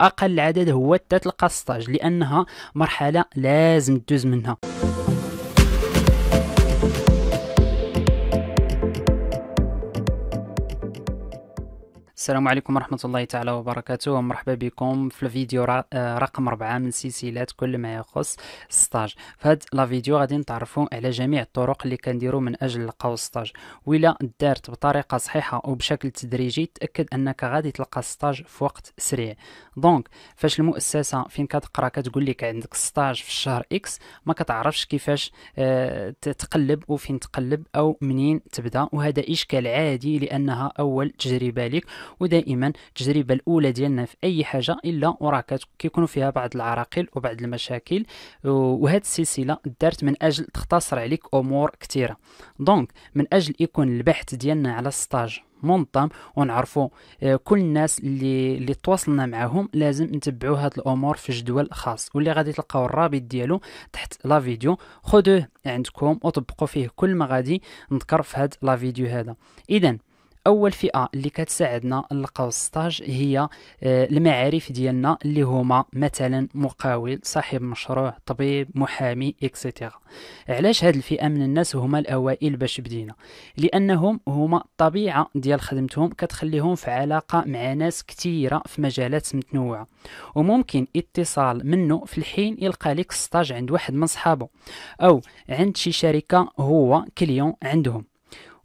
أقل عدد هو حتى تلقى stage لأنها مرحلة لازم تدوز منها. السلام عليكم ورحمة الله تعالى وبركاته. ومرحبا بكم في الفيديو آه، رقم أربعة من سلسلة كل ما يخص stage في هاد la vidéo غادي نتعرفوا على جميع الطرق اللي كنديروا من أجل نلقاو stage وإلا دارت بطريقة صحيحة وبشكل تدريجي تأكد أنك غادي تلقى stage في وقت سريع. donc فاش المؤسسة فين كتقرا كتقول لك عندك stage في الشهر X ما كتعرفش كيفاش آه، تقلب وفين تقلب أو منين تبدأ. وهذا إشكال عادي لأنها أول تجربة لك ودائما التجربة الأولى ديالنا في أي حاجة إلا وراه كيكونوا فيها بعض العراقيل وبعض المشاكل وهذه السلسلة دارت من أجل تختصر عليك أمور كثيرة. donc من أجل يكون البحث ديالنا على stage منظم ونعرفوا آه، كل الناس اللي اللي تواصلنا معهم لازم نتبعوا هاد الأمور في جدول خاص. واللي غادي تلقاو الرابط ديالو تحت la vidéo خذوه عندكم وطبقوا فيه كل ما غادي نذكر في هاد la vidéo هذا. اذا أول فئة اللي كتساعدنا نلقاو stage هي آه، المعارف ديالنا اللي هما مثلا مقاول صاحب مشروع طبيب محامي et cetera علاش هاد الفئة من الناس هما الأوائل باش بدينا؟ لأنهم هما الطبيعه ديال خدمتهم كتخليهم في علاقة مع ناس كثيره في مجالات متنوعة. وممكن اتصال منه في الحين يلقى لك stage عند واحد من صحابه أو عند شي شركة هو client عندهم.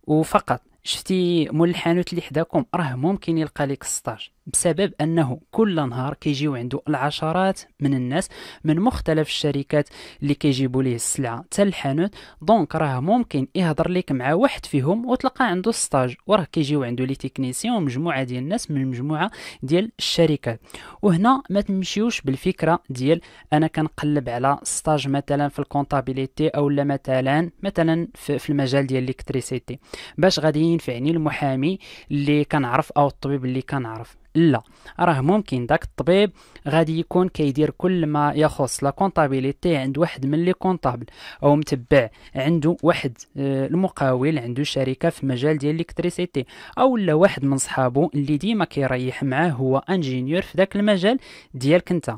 وفقط شفتي مول الحانوت اللي حداكم راه ممكن يلقى لك stage بسبب أنه كل نهار كيجيو عنده العشرات من الناس من مختلف الشركات اللي كيجيبوا ليه السلعة. حتى الحانوت donc راه ممكن يهضر لك مع واحد فيهم وتلقى عنده stage وراه كيجيو عنده les techniciens ومجموعه ديال الناس من مجموعة ديال الشركات. وهنا ما تمشيوش بالفكرة ديال أنا كنقلب على stage مثلا في ال comptabilité أو لا مثلا مثلا في, المجال ديال électricité باش غادي ينفعني المحامي اللي كنعرف أو الطبيب اللي كنعرف. لا. راه ممكن داك الطبيب غادي يكون كيدير كل ما يخص la comptabilité عند واحد من les comptables أو متبع عنده واحد آه، المقاول عنده شركة في مجال ديال électricité أو لا واحد من صحابو اللي ديما كيريح معاه هو ingénieur في داك المجال ديالك أنت.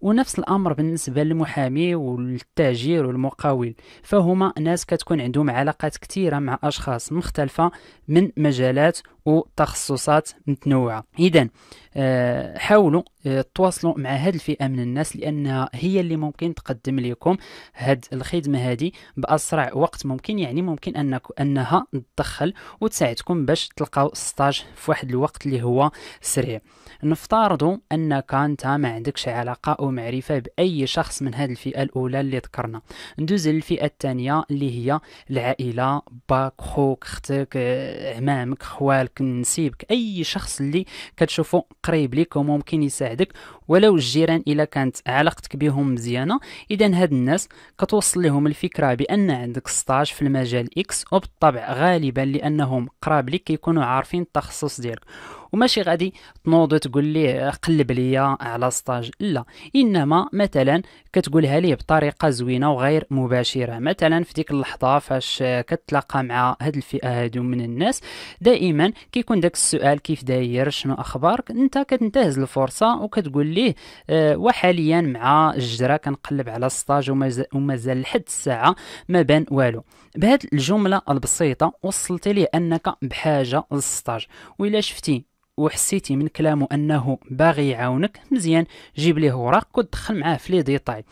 ونفس الأمر بالنسبة للمحامي والتاجر والمقاول فهما ناس كتكون عندهم علاقات كثيره مع أشخاص مختلفة من مجالات وتخصصات متنوعة. اذا آه، حاولوا آه، تواصلوا مع هذه الفئة من الناس لأنها هي اللي ممكن تقدم لكم هذه الخدمة هذه بأسرع وقت ممكن. يعني ممكن أنك أنها تدخل وتساعدكم باش تلقاو ستاج في واحد الوقت اللي هو سريع. نفترضوا أنك أنت ما عندكش علاقة أو معرفة بأي شخص من هذه الفئة الأولى اللي ذكرنا. ندوز للفئة الثانية اللي هي العائلة باك خوك أختك آه، عمامك خوالك. نسيبك. أي شخص اللي كتشوفه قريب ليك وممكن يساعدك ولو الجيران إلا كانت علاقتك بهم مزيانة إذا هاد الناس كتوصل لهم الفكرة بأن عندك stage في المجال X وبالطبع غالبا لأنهم قراب لك كيكونوا عارفين التخصص ديالك. وماشي غادي تنوض تقول ليه قلب ليا على stage لا. إنما مثلا كتقولها ليه بطريقة زوينة وغير مباشرة. مثلا في ديك اللحظة فاش كتلاقى مع هاد الفئة هادو من الناس دائما كيكون داك السؤال كيف داير شنو أخبارك؟ أنت كتنتهز الفرصة وكتقول ليه آه وحاليا مع الجدرة كنقلب على stage ومازال لحد الساعة ما بان والو. بهاد الجملة البسيطة وصلتي ليه أنك بحاجة لل stage وإلا شفتي وحسيتي من كلامه أنه باغي يعاونك مزيان. جيب ليه وراق ودخل معاه في les détails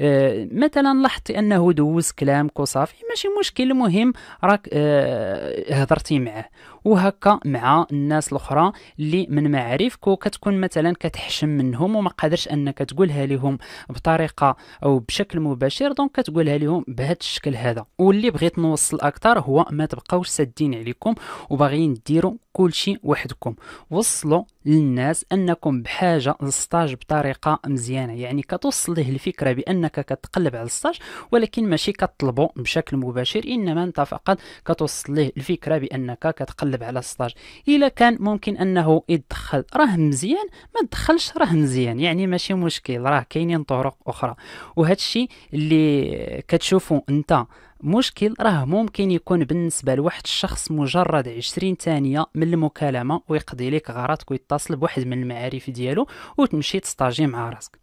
أه مثلا لاحظتي أنه دوز كلامك وصافي ماشي مشكل المهم راك أه هضرتي معاه. وهكا مع الناس الأخرى اللي من معارفك وكتكون مثلا كتحشم منهم وما قادرش أنك تقولها لهم بطريقة أو بشكل مباشر donc كتقولها لهم بهذا الشكل هذا. واللي بغيت نوصل أكثر هو ما تبقاوش سادين عليكم وباغيين ديروا كل شيء وحدكم. وصلوا للناس أنكم بحاجة لل stage بطريقة مزيانة. يعني كتوصل له الفكرة بأنك كتقلب على ال stage ولكن ماشي كطلبه بشكل مباشر إنما أنت فقط كتوصل له الفكرة بأنك كتقلب على ال stage. إلا كان ممكن أنه يدخل راه مزيان ما تدخلش راه مزيان. يعني ماشي مشكل راه كاينين طرق أخرى. وهذا الشيء اللي كتشوفوا أنت مشكل راه ممكن يكون بالنسبة لواحد الشخص مجرد عشرين ثانية من المكالمة ويقضي لك غرضك ويتصل بواحد من المعارف ديالو وتمشي تستاجي مع راسك.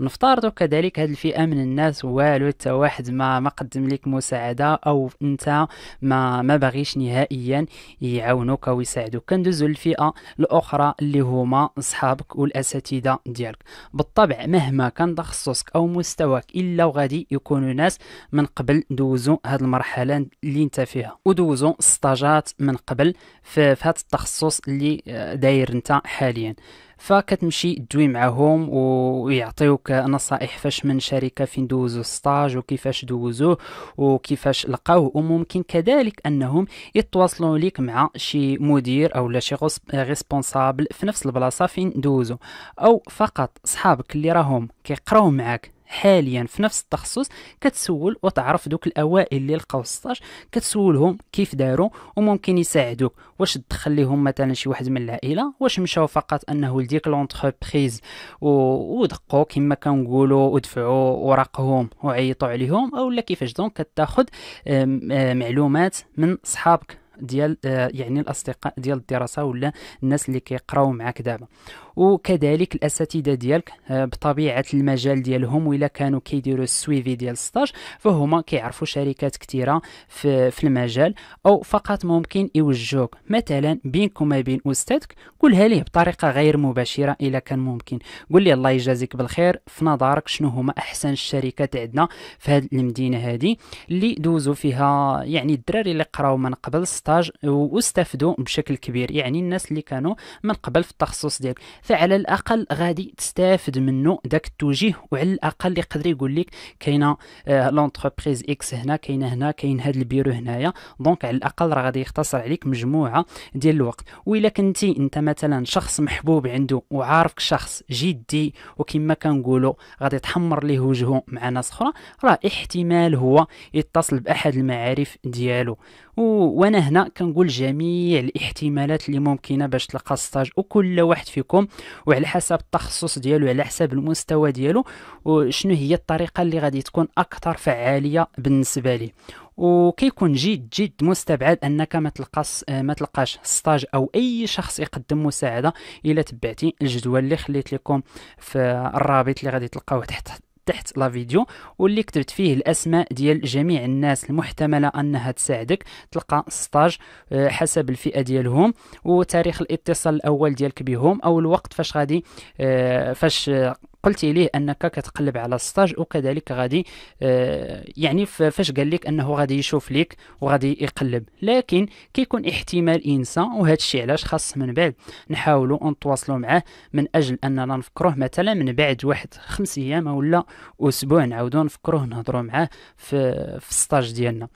نفترض كذلك هذه الفئة من الناس والو حتى واحد ما ما قدم لك مساعدة أو انت ما ما باغيش نهائيا يعاونوك أو يساعدوك. كندوزو للفئة الأخرى اللي هما أصحابك والأساتذة ديالك. بالطبع مهما كان تخصصك أو مستواك إلا وغادي يكونوا ناس من قبل دوزو هذه المرحلة اللي انت فيها. ودوزو ستاجات من قبل في, في هذا التخصص اللي داير انت حاليا. فكتمشي تدوي معاهم ويعطيوك نصائح فاش من شركة فين دوزو stage وكيفاش دوزوه وكيفاش لقاوه وممكن كذلك أنهم يتواصلوا لك مع شي مدير أو شي responsable في نفس البلاصة فين دوزو. أو فقط صحابك اللي راهم كيقراو معاك. حاليا في نفس التخصص كتسول وتعرف دوك الأوائل اللي لقاو ال stage كتسولهم كيف داروا وممكن يساعدوك. واش تدخل لهم مثلا شي واحد من العائلة؟ واش مشاو فقط أنه لديك l'entreprise ودقوا كما كنقولوا ودفعوا ورقهم وعيطوا عليهم؟ أو لا كيفاش donc كتاخذ معلومات من صحابك؟ ديال آه، يعني الأصدقاء ديال الدراسة ولا الناس اللي كيقراو معاك دابا. وكذلك الأساتذة ديالك آه، بطبيعة المجال ديالهم ولا كانوا كيديروا ال suivi ديال ال stage فهما كيعرفوا شركات كثيره في, في المجال أو فقط ممكن يوجهوك. مثلا بينك وما بين أستاذك قولها ليه بطريقة غير مباشرة إلا كان ممكن. قول لي الله يجازيك بالخير في نظرك شنو هما أحسن الشركات عندنا في هذه المدينة هذه اللي دوزوا فيها يعني الدراري اللي قراو من قبل ستاج واستفدوا بشكل كبير. يعني الناس اللي كانوا من قبل في التخصص ديالك. فعلى الأقل غادي تستافد منه داك التوجيه وعلى الأقل يقدر يقول لك كاينة l'entreprise آه X هنا كاينة هنا كاين هذا البيرو هنايا. donc على الأقل راه غادي يختصر عليك مجموعة ديال الوقت. وإلا كنتي أنت مثلا شخص محبوب عنده وعارفك شخص جدي وكما كنقولوا غادي تحمر ليه وجهه مع ناس أخرى راه احتمال هو يتصل بأحد المعارف ديالو. وأنا هنا كنقول جميع الاحتمالات اللي ممكنة باش تلقى stage وكل واحد فيكم وعلى حسب التخصص ديالو على حسب المستوى ديالو وشنو هي الطريقة اللي غادي تكون أكثر فعالية بالنسبة لي. وكيكون جد جد مستبعد أنك ما تلقاش ما تلقاش stage أو أي شخص يقدم مساعدة إلا تبعتي الجدول اللي خليت لكم في الرابط اللي غادي تلقاوه تحت تحت la vidéo واللي كتبت فيه الأسماء ديال جميع الناس المحتملة أنها تساعدك تلقى stage آه، حسب الفئة ديالهم وتاريخ الاتصال الأول ديالك بهم أو الوقت فاش غادي آه، فاش قلتي ليه أنك كتقلب على ستاج وكذلك غادي آه يعني فاش قال لك أنه غادي يشوف لك وغادي يقلب. لكن كيكون احتمال إنسان وهذا الشيء علاش خاص من بعد نحاولوا نتواصلوا معاه من أجل أننا نفكروه مثلا من بعد واحد خمس أيام ولا أسبوع نعاودوا نفكروه نهضروا معاه في في ال stage ديالنا.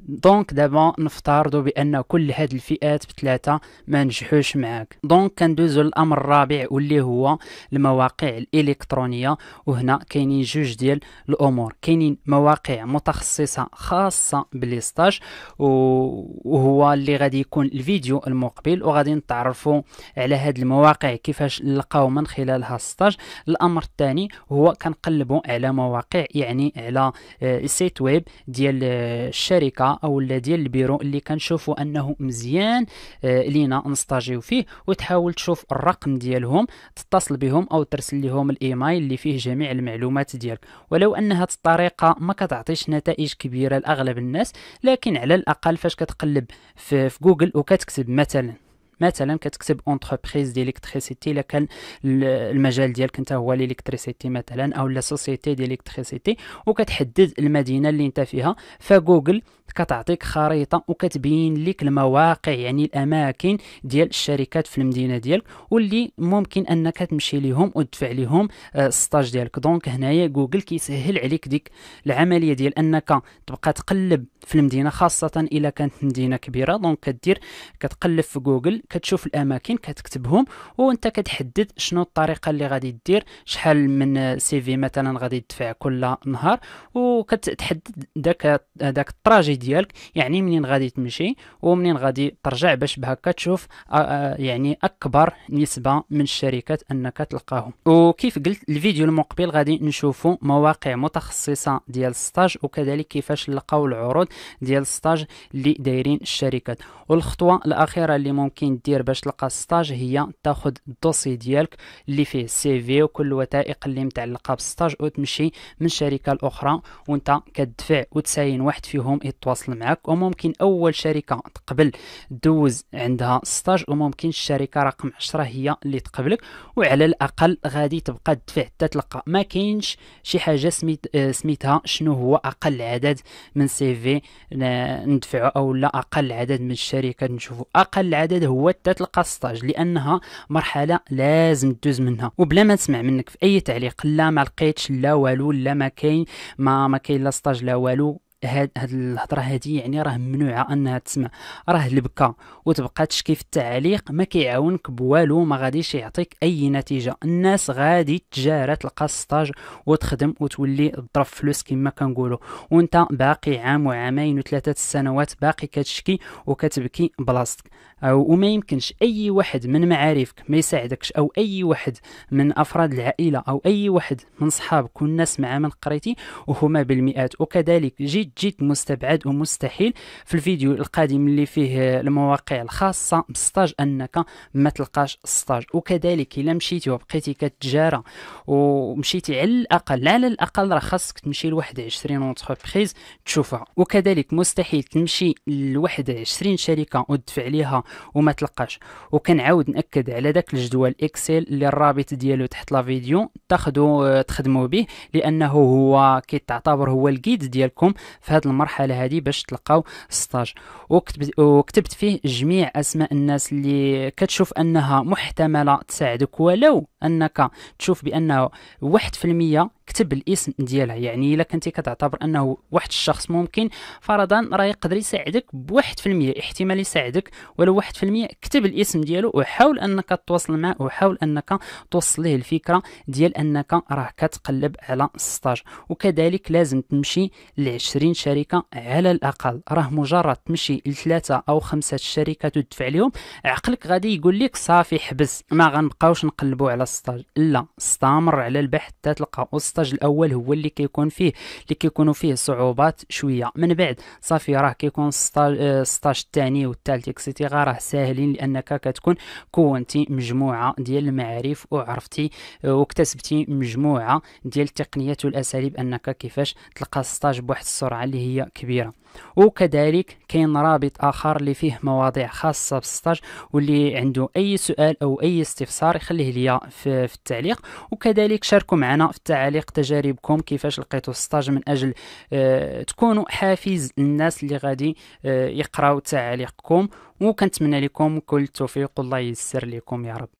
donc دابا نفترضوا بأن كل هاد الفئات بثلاثة ما نجحوش معاك. donc كندوزو للأمر الرابع واللي هو المواقع الإلكترونية وهنا كاينين جوج ديال الأمور. كاينين مواقع متخصصة خاصة بال stage وهو اللي غادي يكون الفيديو المقبل وغادي نتعرفوا على هاد المواقع كيفاش نلقاو من خلالها stage الأمر الثاني هو كنقلبوا على مواقع يعني على ال site web ديال الشركة. أو ديال البيرو اللي كنشوفوا أنه مزيان آه لينا نstagiو فيه وتحاول تشوف الرقم ديالهم تتصل بهم أو ترسل لهم الإيميل اللي فيه جميع المعلومات ديالك. ولو ان هذه الطريقة ما كتعطيش نتائج كبيرة لأغلب الناس لكن على الأقل فاش كتقلب في, جوجل وكتكتب مثلا. مثلا كتكتب entreprise d'électricité إلا كان المجال ديالك أنت هو l'électricité مثلا أو لا société d'électricité وكتحدد المدينة اللي أنت فيها. فجوجل كتعطيك خريطة وكتبين لك المواقع يعني الأماكن ديال الشركات في المدينة ديالك واللي ممكن أنك تمشي لهم وتدفع ال stage آه، ديالك. donc هنايا جوجل كيسهل عليك ديك العملية ديال أنك تبقى تقلب في المدينة خاصة إلا كانت مدينة كبيرة. donc كدير كتقلب في جوجل كتشوف الاماكن كتكتبهم وانت كتحدد شنو الطريقة اللي غادي دير شحال من CV مثلا غادي تدفع كل نهار وكتحدد داك داك ال trajet ديالك يعني منين غادي تمشي ومنين غادي ترجع باش بهكا تشوف يعني أكبر نسبة من الشركات أنك تلقاهم. وكيف قلت الفيديو المقبل غادي نشوفوا مواقع متخصصة ديال stage وكذلك كيفاش نلقاو العروض ديال stage اللي دايرين الشركات. والخطوة الأخيرة اللي ممكن دير باش تلقى stage هي تاخذ ال dossier ديالك اللي فيه CV وكل الوثائق اللي متعلقة بال stage وتمشي من شركة لأخرى وأنت كتدفع وتساين واحد فيهم يتواصل معك وممكن أول شركة تقبل دوز عندها stage وممكن الشركة رقم 10 هي اللي تقبلك. وعلى الأقل غادي تبقى تدفع حتى تلقى ما كاينش شي حاجة سميت سميتها شنو هو أقل عدد من CV ندفعه أو لا أقل عدد من الشركات نشوفوا أقل عدد هو حتى تلقى stage لأنها مرحلة لازم تدوز منها. وبلا ما نسمع منك في أي تعليق لا ما لقيتش لا والو لا ما كاين ما ما كاين لا stage لا والو. هاد هاد الهضرة هادي يعني راه ممنوعه أنها تسمع. راه البكا وتبقى تشكي في التعليق ما كيعاونك بوالو ما غاديش يعطيك أي نتيجة. الناس غادي تجارى تلقى stage وتخدم وتولي تضرب فلوس كما كنقولوا وأنت باقي عام وعامين وثلاثة سنوات باقي كتشكي وكتبكي بلاصتك. وما يمكنش أي واحد من معارفك ما يساعدكش أو أي واحد من أفراد العائلة أو أي واحد من صحابك. والناس مع من قريتي وهما بالمئات. وكذلك جيت جيت مستبعد ومستحيل في الفيديو القادم اللي فيه المواقع الخاصة بال stage أنك ما تلقاش stage وكذلك إلا مشيتي وبقيتي كتجارى ومشيتي على الأقل على الأقل راه خاصك تمشي لواحد 20 entreprise تشوفها. وكذلك مستحيل تمشي لواحد 20 شركة وتدفع عليها وما تلقاش. وكنعاود نأكد على داك الجدول Excel اللي الرابط ديالو تحت la vidéo تاخذوا تخدموا به لأنه هو كيتعتبر هو الجيد ديالكم في هذه المرحلة هذه باش تلقاو stage. وكتبت, فيه جميع أسماء الناس اللي كتشوف أنها محتملة تساعدك ولو أنك تشوف بأنه 1% كتب الاسم ديالها. يعني إلا كنتي كتعتبر أنه واحد الشخص ممكن فرضا راه يقدر يساعدك بواحد في المية احتمال يساعدك ولو واحد في المية كتب الاسم ديالو وحاول أنك تتواصل معه وحاول أنك توصل ليه الفكرة ديال أنك راه كتقلب على ستاج. وكذلك لازم تمشي ل 20 شركة على الأقل. راه مجرد تمشي لثلاثة أو خمسة شركات وتدفع عليهم عقلك غادي يقول لك صافي حبس ما غنبقاوش نقلبوا على stage. لا استمر على البحث حتى تلقى ال stage الأول هو اللي كيكون فيه اللي كيكونوا فيه صعوبات شوية. من بعد صافي راه كيكون ال stage الثاني والثالث et cetera راه ساهلين لأنك كتكون كونتي مجموعة ديال المعارف وعرفتي واكتسبتي مجموعة ديال التقنيات والأساليب أنك كيفاش تلقى stage بواحد السرعة اللي هي كبيرة. وكذلك كاين رابط آخر اللي فيه مواضيع خاصة بال stage واللي عنده أي سؤال أو أي استفسار يخليه ليا في, التعليق. وكذلك شاركوا معنا في التعليق تجاربكم كيفاش لقيتوا stage من أجل آه تكونوا حافز للناس اللي غادي آه يقراو تعليقكم وكنتمنى لكم كل التوفيق والله ييسر لكم يا رب.